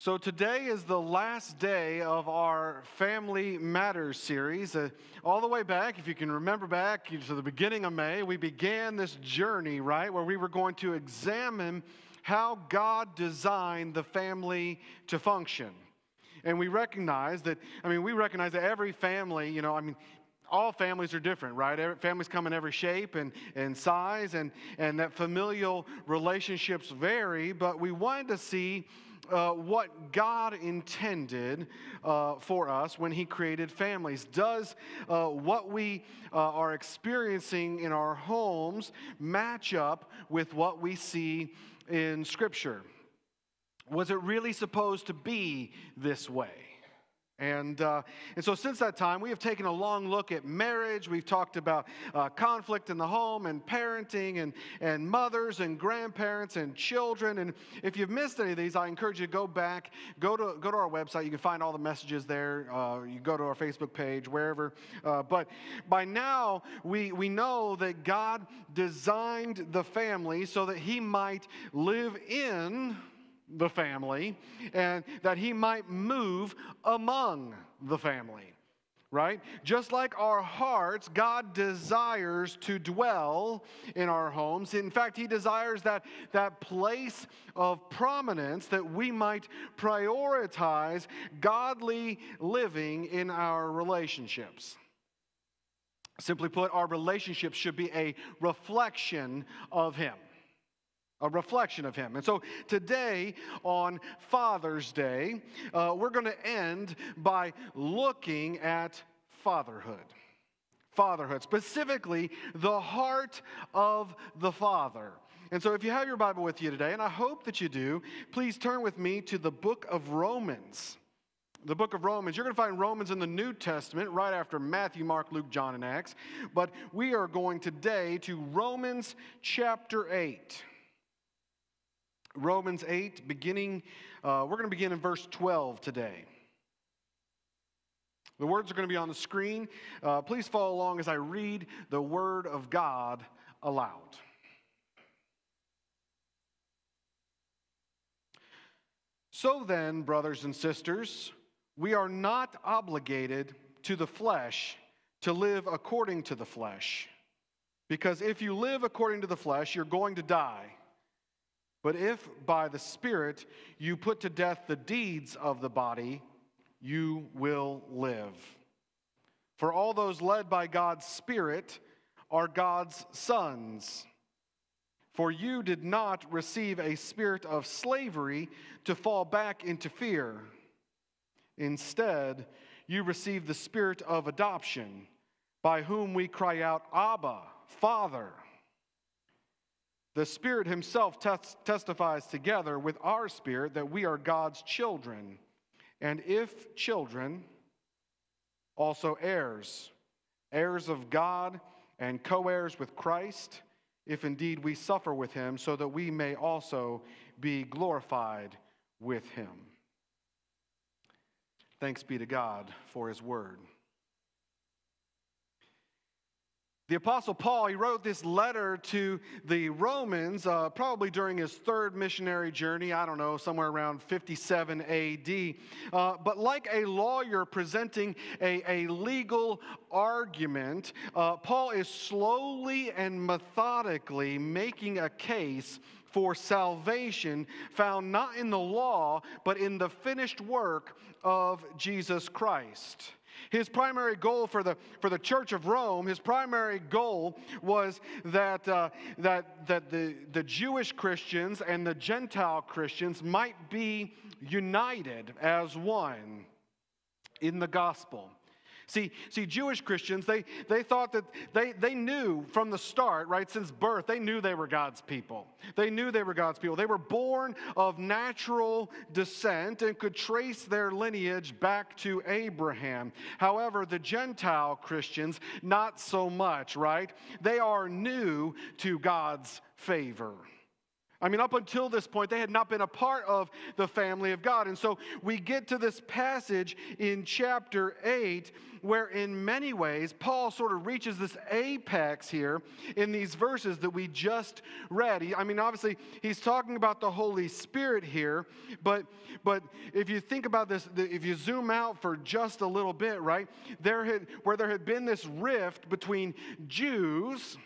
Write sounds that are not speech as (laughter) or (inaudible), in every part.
So, today is the last day of our Family Matters series. Uh, all the way back, if you can remember back to the beginning of May, we began this journey, right, where we were going to examine how God designed the family to function. And we recognize that, I mean, we recognize that every family, you know, I mean, all families are different, right? Every, families come in every shape and, and size, and, and that familial relationships vary, but we wanted to see uh, what God intended uh, for us when He created families. Does uh, what we uh, are experiencing in our homes match up with what we see in Scripture? Was it really supposed to be this way? And, uh, and so, since that time, we have taken a long look at marriage. We've talked about uh, conflict in the home and parenting and, and mothers and grandparents and children. And if you've missed any of these, I encourage you to go back, go to, go to our website. You can find all the messages there. Uh, you go to our Facebook page, wherever. Uh, but by now, we, we know that God designed the family so that He might live in the family and that he might move among the family right? Just like our hearts, God desires to dwell in our homes. In fact, He desires that, that place of prominence that we might prioritize godly living in our relationships. Simply put, our relationships should be a reflection of Him a reflection of him. And so today, on Father's Day, uh, we're going to end by looking at fatherhood. Fatherhood, specifically the heart of the Father. And so, if you have your Bible with you today, and I hope that you do, please turn with me to the book of Romans. The book of Romans. You're going to find Romans in the New Testament right after Matthew, Mark, Luke, John, and Acts. But we are going today to Romans chapter 8. Romans 8, beginning, uh, we're going to begin in verse 12 today. The words are going to be on the screen. Uh, please follow along as I read the word of God aloud. So then, brothers and sisters, we are not obligated to the flesh to live according to the flesh. Because if you live according to the flesh, you're going to die. But if by the Spirit you put to death the deeds of the body, you will live. For all those led by God's Spirit are God's sons. For you did not receive a spirit of slavery to fall back into fear. Instead, you received the spirit of adoption, by whom we cry out, Abba, Father. The Spirit Himself tes- testifies together with our spirit that we are God's children. And if children, also heirs, heirs of God and co heirs with Christ, if indeed we suffer with Him, so that we may also be glorified with Him. Thanks be to God for His word. The Apostle Paul, he wrote this letter to the Romans uh, probably during his third missionary journey, I don't know, somewhere around 57 AD. Uh, but like a lawyer presenting a, a legal argument, uh, Paul is slowly and methodically making a case for salvation found not in the law, but in the finished work of Jesus Christ. His primary goal for the, for the church of Rome, his primary goal was that, uh, that, that the, the Jewish Christians and the Gentile Christians might be united as one in the gospel. See, see, Jewish Christians, they, they thought that they, they knew from the start, right, since birth, they knew they were God's people. They knew they were God's people. They were born of natural descent and could trace their lineage back to Abraham. However, the Gentile Christians, not so much, right? They are new to God's favor. I mean, up until this point, they had not been a part of the family of God. And so we get to this passage in chapter 8 where, in many ways, Paul sort of reaches this apex here in these verses that we just read. I mean, obviously, he's talking about the Holy Spirit here, but, but if you think about this, if you zoom out for just a little bit, right, there had, where there had been this rift between Jews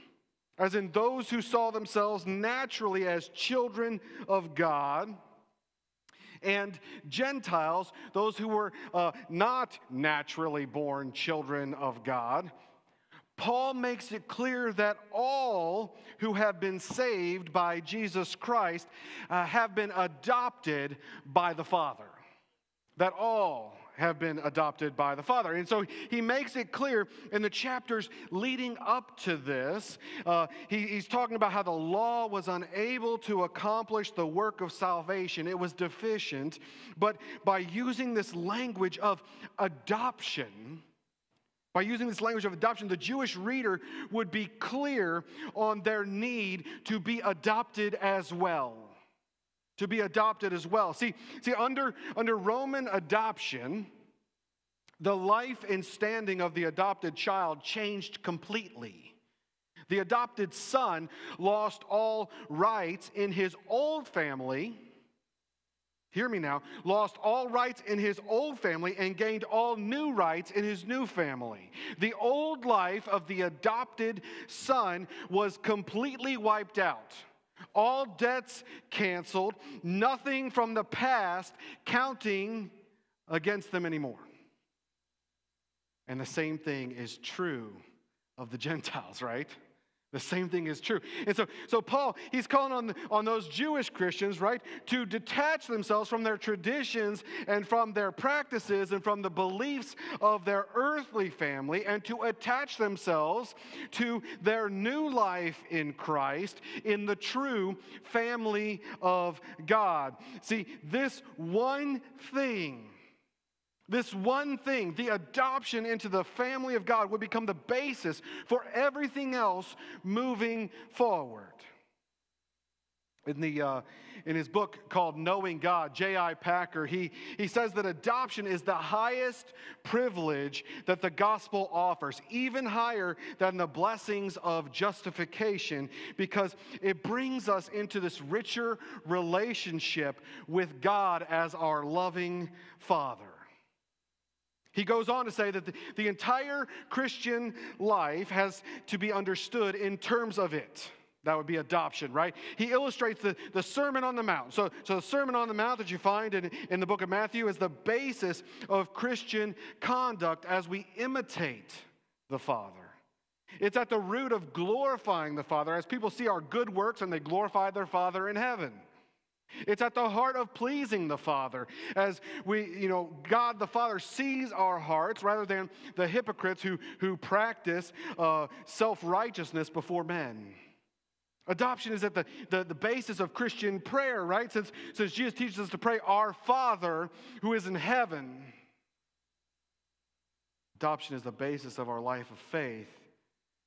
as in those who saw themselves naturally as children of God, and Gentiles, those who were uh, not naturally born children of God. Paul makes it clear that all who have been saved by Jesus Christ uh, have been adopted by the Father. That all have been adopted by the Father. And so he makes it clear in the chapters leading up to this. Uh, he, he's talking about how the law was unable to accomplish the work of salvation, it was deficient. But by using this language of adoption, by using this language of adoption, the Jewish reader would be clear on their need to be adopted as well to be adopted as well. See, see under, under Roman adoption, the life and standing of the adopted child changed completely. The adopted son lost all rights in his old family. Hear me now. Lost all rights in his old family and gained all new rights in his new family. The old life of the adopted son was completely wiped out all debts canceled, nothing from the past counting against them anymore. And the same thing is true of the (laughs) Gentiles, right? The same thing is true. And so, so Paul, he's calling on, on those Jewish Christians, right, to detach themselves from their traditions and from their practices and from the beliefs of their earthly family and to attach themselves to their new life in Christ in the true family of God. See, this one thing this one thing, the adoption into the family of God, would become the basis for everything else moving forward. In, the, uh, in his book called Knowing God, J.I. Packer, he, he says that adoption is the highest privilege that the gospel offers, even higher than the blessings of justification, because it brings us into this richer relationship with God as our loving Father. He goes on to say that the, the entire Christian life has to be understood in terms of it. That would be adoption, right? He illustrates the, the Sermon on the Mount. So, so the Sermon on the Mount that you find in, in the book of Matthew is the basis of Christian conduct as we imitate the Father. It's at the root of glorifying the Father as people see our good works and they glorify their Father in heaven. It's at the heart of pleasing the Father. As we, you know, God the Father sees our hearts rather than the hypocrites who, who practice uh, self righteousness before men. Adoption is at the, the, the, basis of Christian prayer, right? Since, since Jesus teaches us to pray, Our Father who is in heaven. Adoption is the basis of our life of faith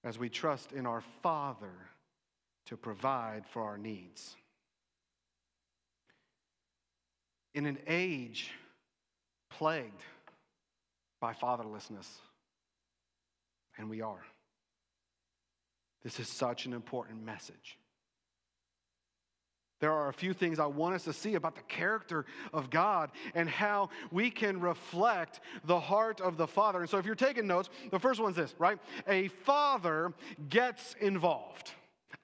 as we trust in our Father to provide for our needs. In an age plagued by fatherlessness. And we are. This is such an important message. There are a few things I want us to see about the character of God and how we can reflect the heart of the Father. And so, if you're taking notes, the first one's this, right? A father gets involved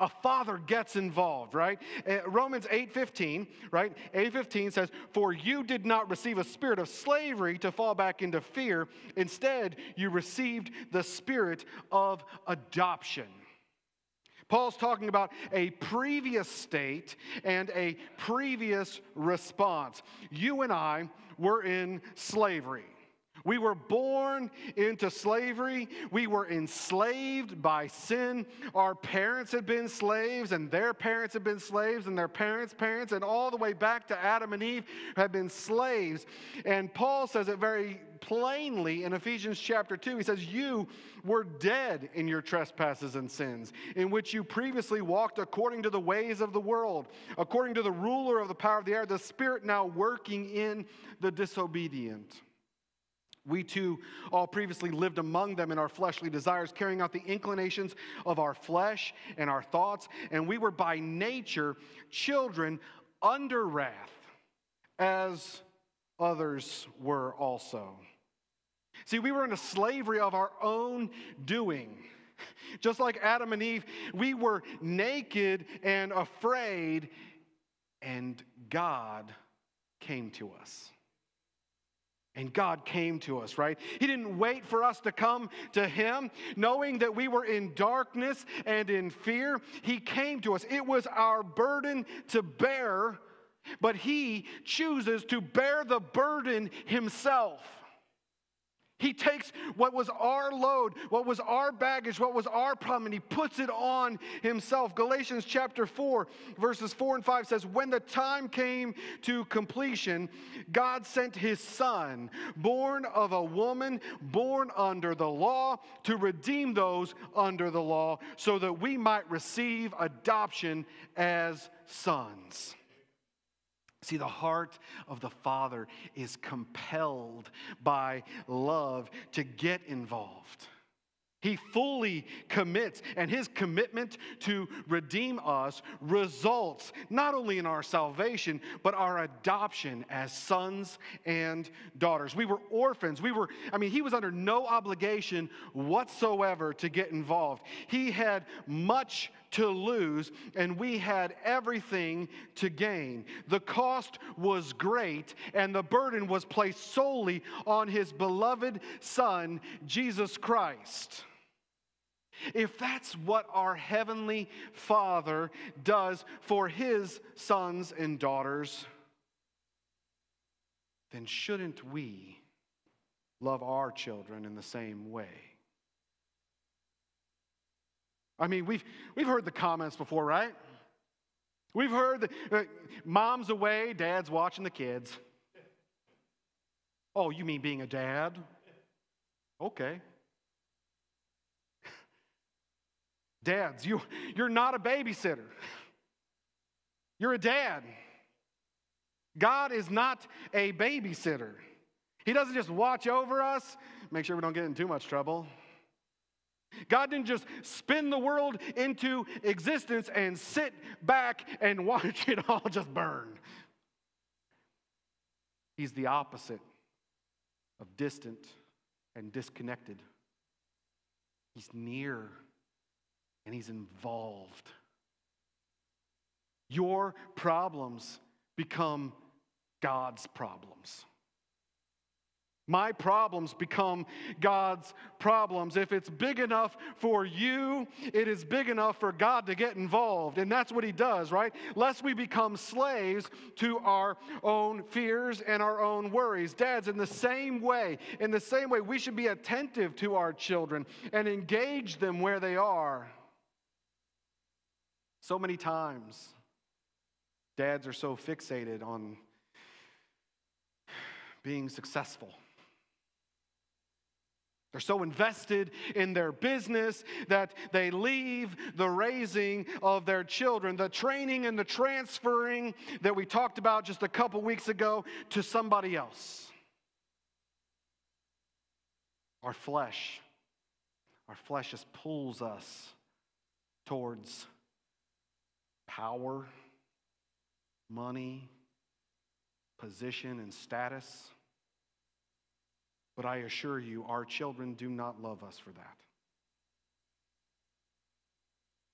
a father gets involved, right? Uh, Romans 8:15, right? 8:15 says, "For you did not receive a spirit of slavery to fall back into fear; instead, you received the spirit of adoption." Paul's talking about a previous state and a previous response. You and I were in slavery. We were born into slavery. We were enslaved by sin. Our parents had been slaves, and their parents had been slaves, and their parents' parents, and all the way back to Adam and Eve had been slaves. And Paul says it very plainly in Ephesians chapter 2. He says, You were dead in your trespasses and sins, in which you previously walked according to the ways of the world, according to the ruler of the power of the air, the spirit now working in the disobedient. We too all previously lived among them in our fleshly desires, carrying out the inclinations of our flesh and our thoughts, and we were by nature children under wrath, as others were also. See, we were in a slavery of our own doing. Just like Adam and Eve, we were naked and afraid, and God came to us. And God came to us, right? He didn't wait for us to come to Him, knowing that we were in darkness and in fear. He came to us. It was our burden to bear, but He chooses to bear the burden Himself. He takes what was our load, what was our baggage, what was our problem, and he puts it on himself. Galatians chapter 4, verses 4 and 5 says, When the time came to completion, God sent his son, born of a woman, born under the law, to redeem those under the law, so that we might receive adoption as sons. See, the heart of the Father is compelled by love to get involved. He fully commits, and his commitment to redeem us results not only in our salvation, but our adoption as sons and daughters. We were orphans. We were, I mean, he was under no obligation whatsoever to get involved. He had much to lose, and we had everything to gain. The cost was great, and the burden was placed solely on his beloved Son, Jesus Christ. If that's what our Heavenly Father does for His sons and daughters, then shouldn't we love our children in the same way? I mean, we've, we've heard the comments before, right? We've heard that uh, mom's away, dad's watching the kids. Oh, you mean being a dad? Okay. (laughs) Dads, you, you're not a babysitter. You're a dad. God is not a babysitter. He doesn't just watch over us, make sure we don't get in too much trouble. God didn't just spin the world into existence and sit back and (laughs) watch it all just burn. He's the opposite of distant and disconnected. He's near and He's involved. Your problems become God's problems. My problems become God's problems. If it's big enough for you, it is big enough for God to get involved. And that's what He does, right? Lest we become slaves to our own fears and our own worries. Dads, in the same way, in the same way, we should be attentive to our children and engage them where they are. So many times, dads are so fixated on being successful. They're so invested in their business that they leave the raising of their children, the training and the transferring that we talked about just a couple weeks ago, to somebody else. Our flesh, our flesh just pulls us towards power, money, position, and status. But I assure you, our children do not love us for that.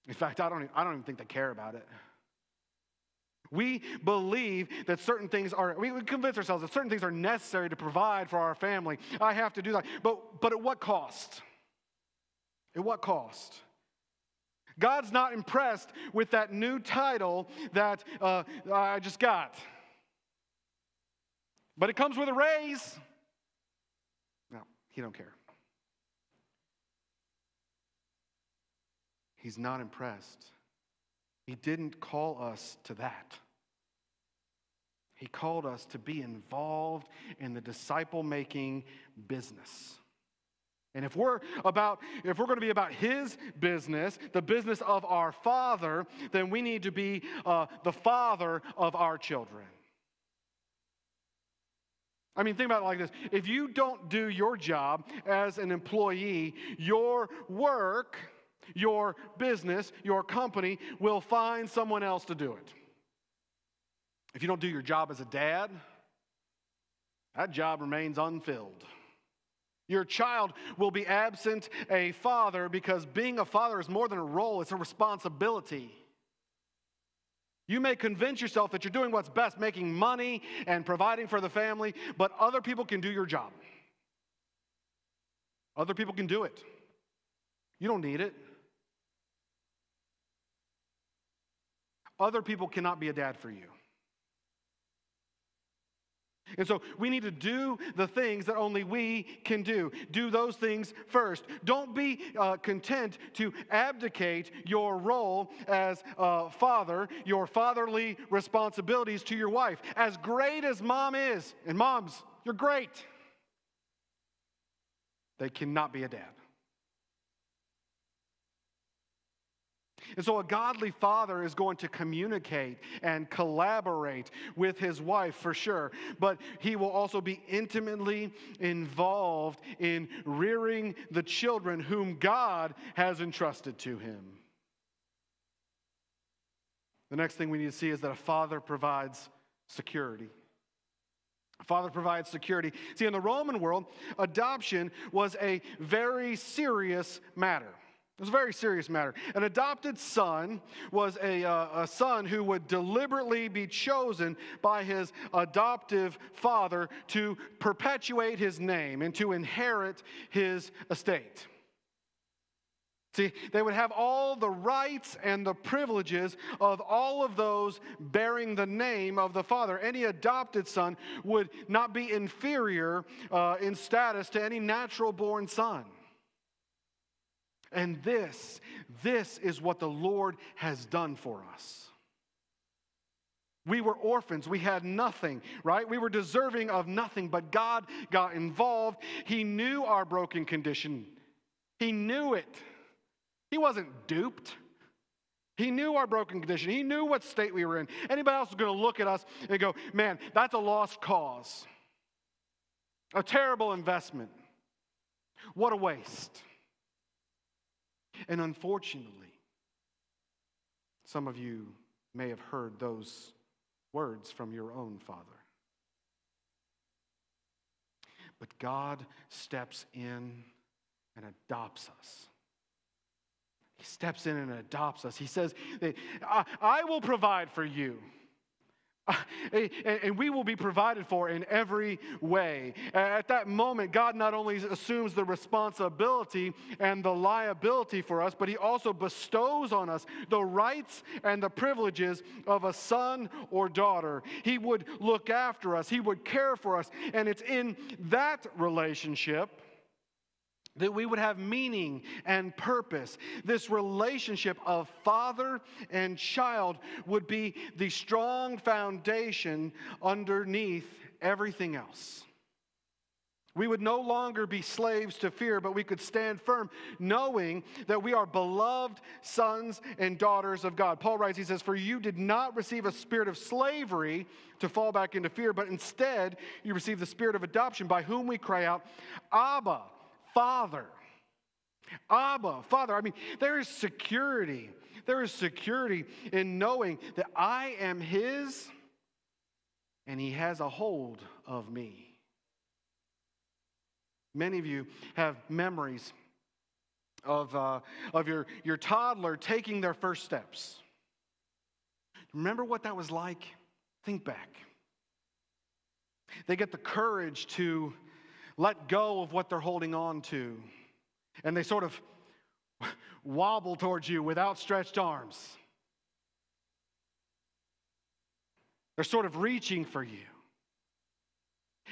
In fact, I don't, even, I don't even think they care about it. We believe that certain things are, we convince ourselves that certain things are necessary to provide for our family. I have to do that. But, but at what cost? At what cost? God's not impressed with that new title that uh, I just got. But it comes with a raise. He don't care. He's not impressed. He didn't call us to that. He called us to be involved in the disciple making business. And if we're about if we're going to be about his business, the business of our father, then we need to be uh, the father of our children. I mean, think about it like this. If you don't do your job as an employee, your work, your business, your company will find someone else to do it. If you don't do your job as a dad, that job remains unfilled. Your child will be absent a father because being a father is more than a role, it's a responsibility. You may convince yourself that you're doing what's best, making money and providing for the family, but other people can do your job. Other people can do it. You don't need it. Other people cannot be a dad for you. And so we need to do the things that only we can do. Do those things first. Don't be uh, content to abdicate your role as father, your fatherly responsibilities to your wife. As great as mom is, and moms, you're great, they cannot be a dad. And so, a godly father is going to communicate and collaborate with his wife for sure, but he will also be intimately involved in rearing the children whom God has entrusted to him. The next thing we need to see is that a father provides security. A father provides security. See, in the Roman world, adoption was a very serious matter. It was a very serious matter. An adopted son was a, uh, a son who would deliberately be chosen by his adoptive father to perpetuate his name and to inherit his estate. See, they would have all the rights and the privileges of all of those bearing the name of the father. Any adopted son would not be inferior uh, in status to any natural born son. And this, this is what the Lord has done for us. We were orphans. We had nothing, right? We were deserving of nothing, but God got involved. He knew our broken condition. He knew it. He wasn't duped. He knew our broken condition. He knew what state we were in. Anybody else is going to look at us and go, man, that's a lost cause. A terrible investment. What a waste. And unfortunately, some of you may have heard those words from your own father. But God steps in and adopts us. He steps in and adopts us. He says, I, I will provide for you. (laughs) and we will be provided for in every way. At that moment, God not only assumes the responsibility and the liability for us, but He also bestows on us the rights and the privileges of a son or daughter. He would look after us, He would care for us. And it's in that relationship that we would have meaning and purpose. This relationship of father and child would be the strong foundation underneath everything else. We would no longer be slaves to fear, but we could stand firm knowing that we are beloved sons and daughters of God. Paul writes, he says, For you did not receive a spirit of slavery to fall back into fear, but instead you received the spirit of adoption by whom we cry out, Abba. Father. Abba, Father. I mean, there is security. There is security in knowing that I am His and He has a hold of me. Many of you have memories of, uh, of your, your toddler taking their first steps. Remember what that was like? Think back. They get the courage to let go of what they're holding on to. And they sort of (laughs) wobble towards you with outstretched arms. They're sort of reaching for you.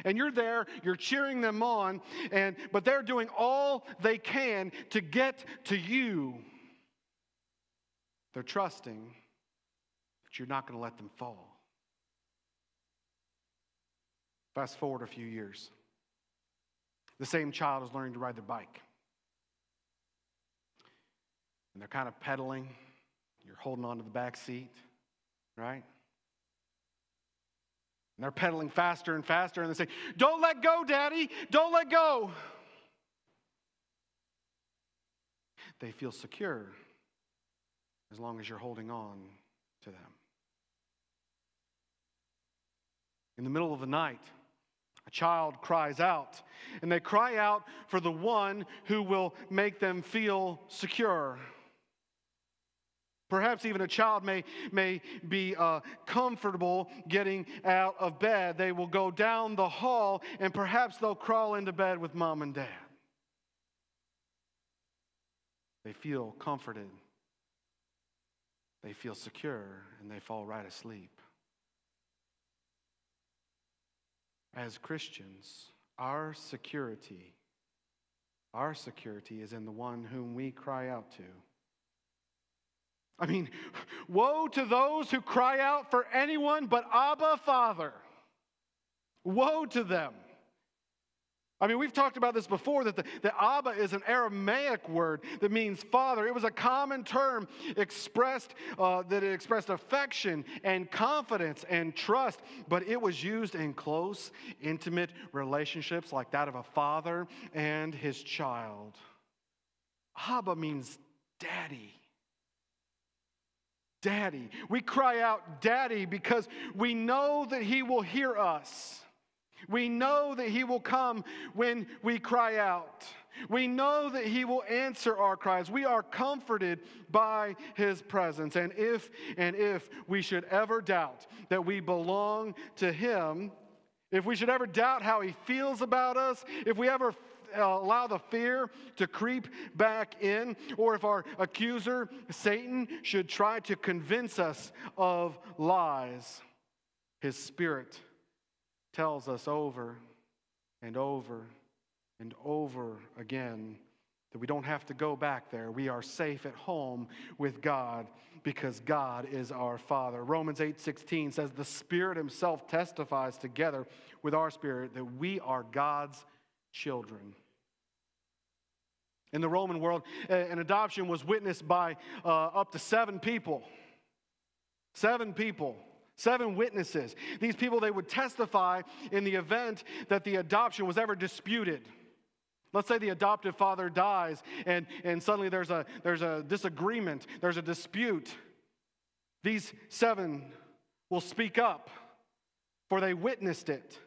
And you're there, you're cheering them on, and but they're doing all they can to get to you. They're trusting that you're not going to let them fall. Fast forward a few years. The same child is learning to ride their bike. And they're kind of pedaling. You're holding on to the back seat, right? And they're pedaling faster and faster, and they say, Don't let go, Daddy! Don't let go! They feel secure as long as you're holding on to them. In the middle of the night, child cries out, and they cry out for the one who will make them feel secure. Perhaps even a child may, may be uh, comfortable getting out of bed. They will go down the hall and perhaps they'll crawl into bed with mom and dad. They feel comforted, they feel secure, and they fall right asleep. As Christians, our security, our security is in the one whom we cry out to. I mean, woe to those who cry out for anyone but Abba Father. Woe to them. I mean, we've talked about this before that the, the Abba is an Aramaic word that means father. It was a common term expressed uh, that it expressed affection and confidence and trust, but it was used in close, intimate relationships like that of a father and his child. Abba means daddy. Daddy. We cry out, Daddy, because we know that He will hear us. We know that He will come when we cry out. We know that He will answer our cries. We are comforted by His presence. And if and if we should ever doubt that we belong to Him, if we should ever doubt how He feels about us, if we ever uh, allow the fear to creep back in, or if our accuser, Satan, should try to convince us of lies, his spirit tells us over and over and over again that we don't have to go back there. We are safe at home with God because God is our Father. Romans 8:16 says the Spirit himself testifies together with our spirit that we are God's children. In the Roman world, an adoption was witnessed by uh, up to seven people. Seven people. Seven witnesses. These people, they would testify in the event that the adoption was ever disputed. Let's say the adoptive father dies and, and suddenly there's a, there's a disagreement, there's a dispute. These seven will speak up, for they witnessed it.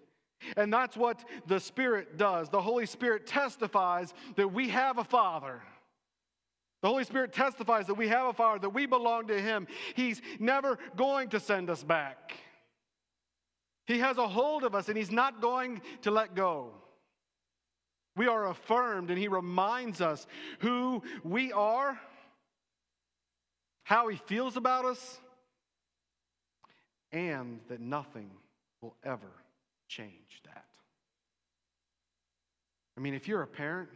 And that's what the Spirit does. The Holy Spirit testifies that we have a Father. The Holy Spirit testifies that we have a Father, that we belong to Him. He's never going to send us back. He has a hold of us and He's not going to let go. We are affirmed and He reminds us who we are, how He feels about us, and that nothing will ever change that. I mean, if you're a parent,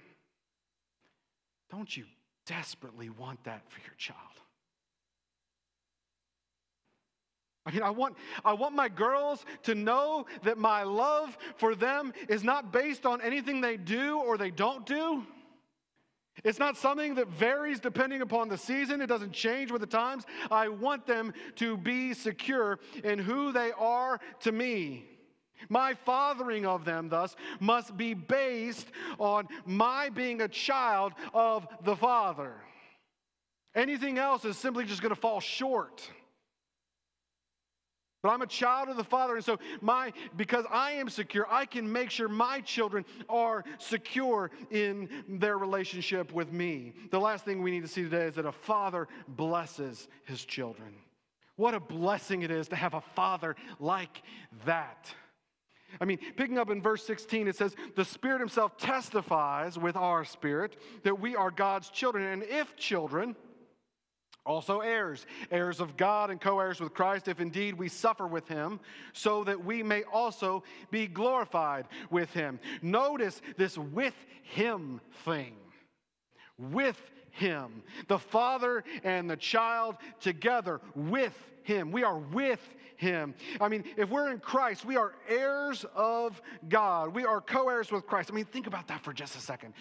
don't you desperately want that for your child? I mean, I want, I want my girls to know that my love for them is not based on anything they do or they don't do. It's not something that varies depending upon the season. It doesn't change with the times. I want them to be secure in who they are to me. My fathering of them, thus, must be based on my being a child of the Father. Anything else is simply just going to fall short. But I'm a child of the Father, and so my because I am secure, I can make sure my children are secure in their relationship with me. The last thing we need to see today is that a father blesses his children. What a blessing it is to have a father like that. I mean, picking up in verse 16, it says, The Spirit Himself testifies with our spirit that we are God's children. And if children, Also, heirs, heirs of God and co heirs with Christ, if indeed we suffer with him, so that we may also be glorified with him. Notice this with him thing. With him. The Father and the child together with him. We are with him. I mean, if we're in Christ, we are heirs of God. We are co heirs with Christ. I mean, think about that for just a second.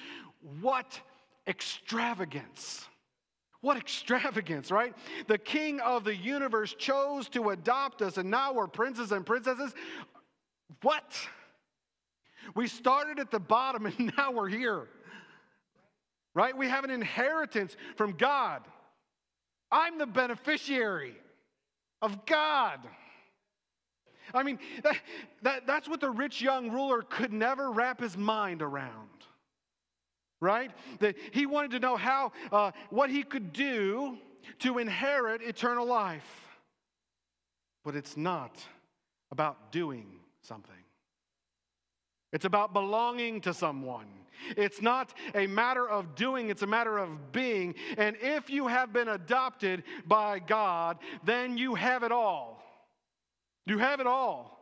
What extravagance! What extravagance, right? The king of the universe chose to adopt us, and now we're princes and princesses. What? We started at the bottom, (laughs) and now we're here, right? We have an inheritance from God. I'm the beneficiary of God. I mean, that, that, that's what the rich young ruler could never wrap his mind around right? That he wanted to know how, uh, what he could do to inherit eternal life. But it's not about doing something. It's about belonging to someone. It's not a matter of doing, it's a matter of being. And if you have been adopted by God, then you have it all. You have it all.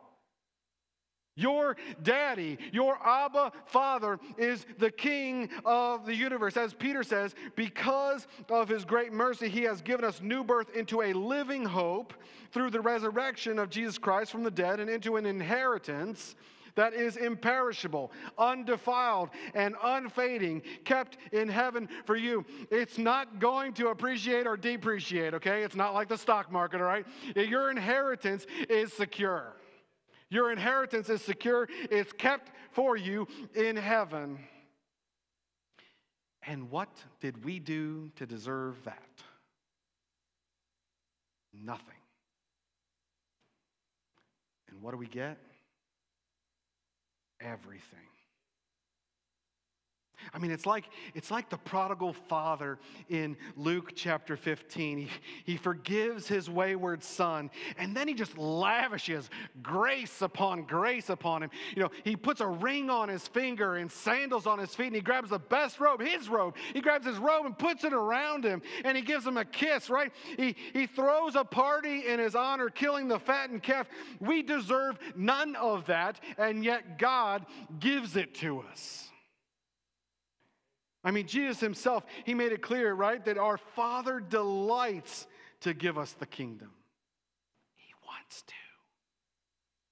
Your daddy, your Abba Father, is the King of the universe. As Peter says, because of his great mercy, he has given us new birth into a living hope through the resurrection of Jesus Christ from the dead and into an inheritance that is imperishable, undefiled, and unfading, kept in heaven for you. It's not going to appreciate or depreciate, okay? It's not like the stock market, all right? Your inheritance is secure. Your inheritance is secure, it's kept for you in heaven. And what did we do to deserve that? Nothing. And what do we get? Everything. I mean, it's like, it's like the prodigal father in Luke chapter 15. He, he forgives his wayward son, and then he just lavishes grace upon grace upon him. You know, he puts a ring on his finger and sandals on his feet, and he grabs the best robe, his robe. He grabs his robe and puts it around him, and he gives him a kiss, right? He, he throws a party in his honor, killing the fattened calf. We deserve none of that, and yet God gives it to us. I mean, Jesus himself, he made it clear, right, that our Father delights to give us the kingdom. He wants to.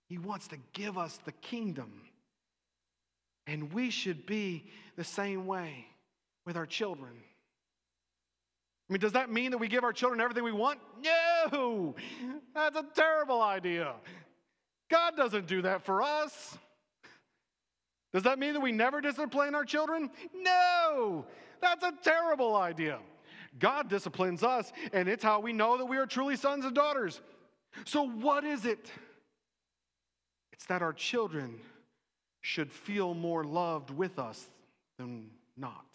He wants to give us the kingdom. And we should be the same way with our children. I mean, does that mean that we give our children everything we want? No, that's a terrible idea. God doesn't do that for us. Does that mean that we never discipline our children? No, that's a terrible idea. God disciplines us, and it's how we know that we are truly sons and daughters. So, what is it? It's that our children should feel more loved with us than not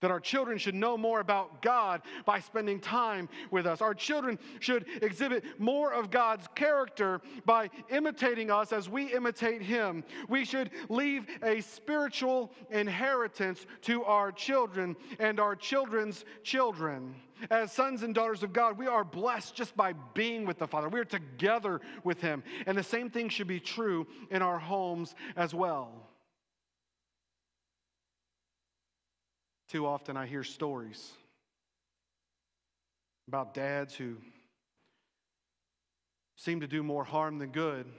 that our children should know more about God by spending time with us. Our children should exhibit more of God's character by imitating us as we imitate Him. We should leave a spiritual inheritance to our children and our children's children. As sons and daughters of God, we are blessed just by being with the Father. We are together with Him. And the same thing should be true in our homes as well. Too often I hear stories about dads who seem to do more harm than good. I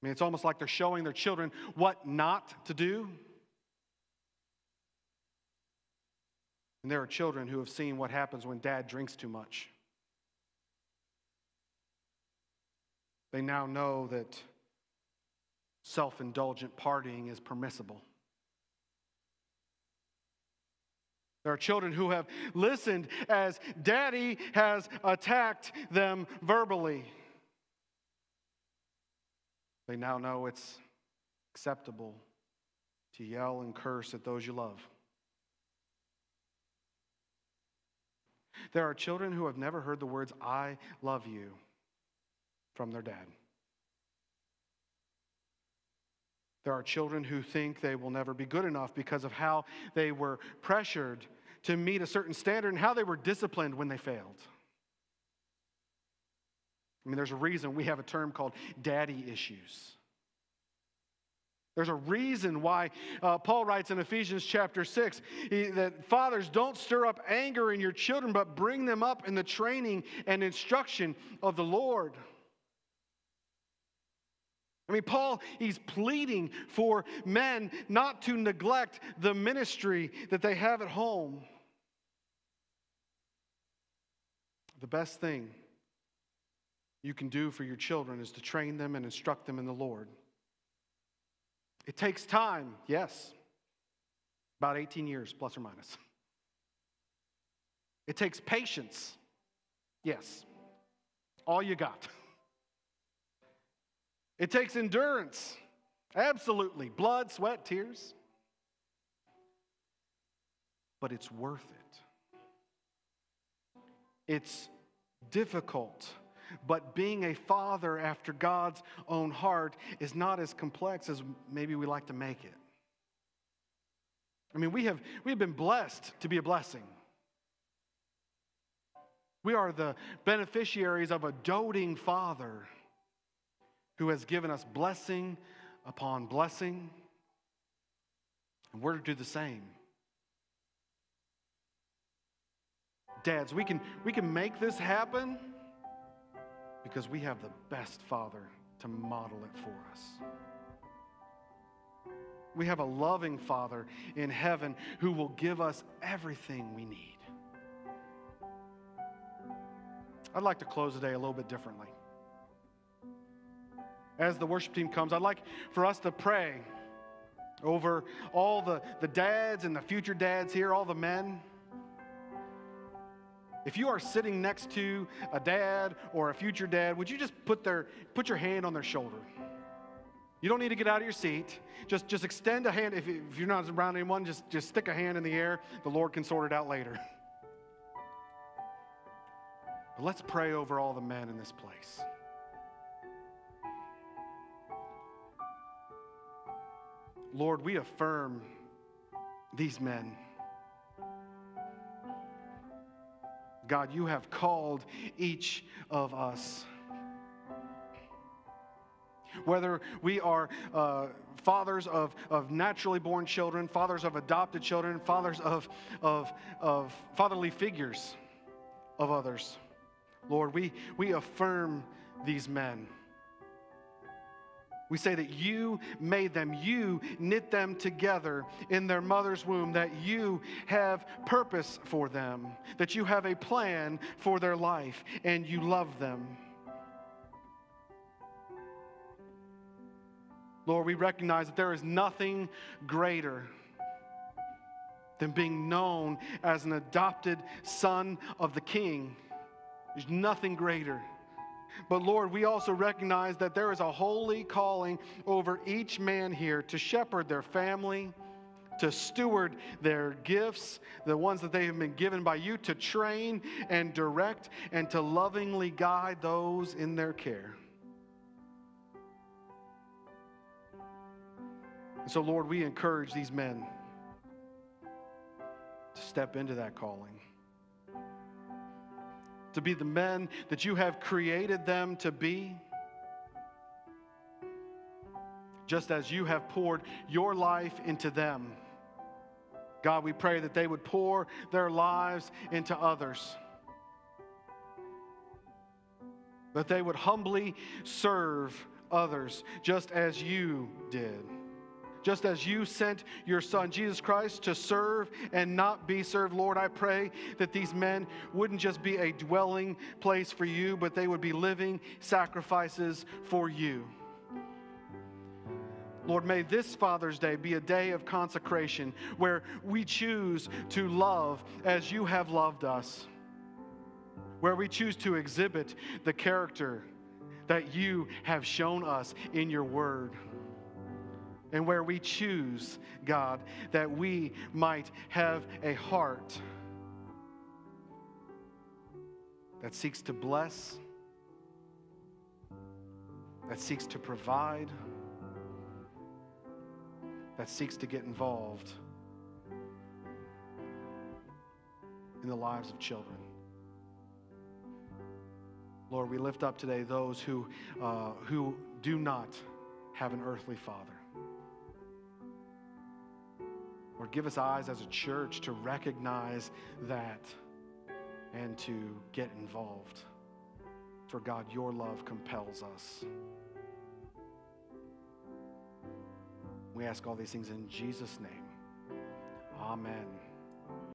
mean, it's almost like they're showing their children what not to do. And there are children who have seen what happens when dad drinks too much. They now know that self indulgent partying is permissible. There are children who have listened as daddy has attacked them verbally. They now know it's acceptable to yell and curse at those you love. There are children who have never heard the words, I love you, from their dad. There are children who think they will never be good enough because of how they were pressured to meet a certain standard and how they were disciplined when they failed. I mean, there's a reason we have a term called daddy issues. There's a reason why uh, Paul writes in Ephesians chapter 6 he, that fathers don't stir up anger in your children, but bring them up in the training and instruction of the Lord. I mean, Paul, he's pleading for men not to neglect the ministry that they have at home. The best thing you can do for your children is to train them and instruct them in the Lord. It takes time, yes, about 18 years, plus or minus. It takes patience, yes, all you got. It takes endurance, absolutely, blood, sweat, tears. But it's worth it. It's difficult but being a father after God's own heart is not as complex as maybe we like to make it. I mean, we have, we have been blessed to be a blessing. We are the beneficiaries of a doting father who has given us blessing upon blessing, and we're to do the same. Dads, we can, we can make this happen because we have the best Father to model it for us. We have a loving Father in heaven who will give us everything we need. I'd like to close today a little bit differently. As the worship team comes, I'd like for us to pray over all the, the dads and the future dads here, all the men. If you are sitting next to a dad or a future dad, would you just put, their, put your hand on their shoulder? You don't need to get out of your seat. Just, just extend a hand. If, if you're not around anyone, just, just stick a hand in the air. The Lord can sort it out later. But let's pray over all the men in this place. Lord, we affirm these men. God, you have called each of us. Whether we are uh, fathers of, of naturally born children, fathers of adopted children, fathers of, of, of fatherly figures of others, Lord, we, we affirm these men. We say that you made them, you knit them together in their mother's womb, that you have purpose for them, that you have a plan for their life, and you love them. Lord, we recognize that there is nothing greater than being known as an adopted son of the King. There's nothing greater. But Lord, we also recognize that there is a holy calling over each man here to shepherd their family, to steward their gifts, the ones that they have been given by you, to train and direct, and to lovingly guide those in their care. And so, Lord, we encourage these men to step into that calling to be the men that you have created them to be. Just as you have poured your life into them. God, we pray that they would pour their lives into others. That they would humbly serve others just as you did just as you sent your son Jesus Christ to serve and not be served. Lord, I pray that these men wouldn't just be a dwelling place for you, but they would be living sacrifices for you. Lord, may this Father's Day be a day of consecration where we choose to love as you have loved us, where we choose to exhibit the character that you have shown us in your word and where we choose, God, that we might have a heart that seeks to bless, that seeks to provide, that seeks to get involved. in the lives of children. Lord, we lift up today those who, uh, who do not have an earthly father. Lord, give us eyes as a church to recognize that and to get involved. For God, your love compels us. We ask all these things in Jesus' name. Amen.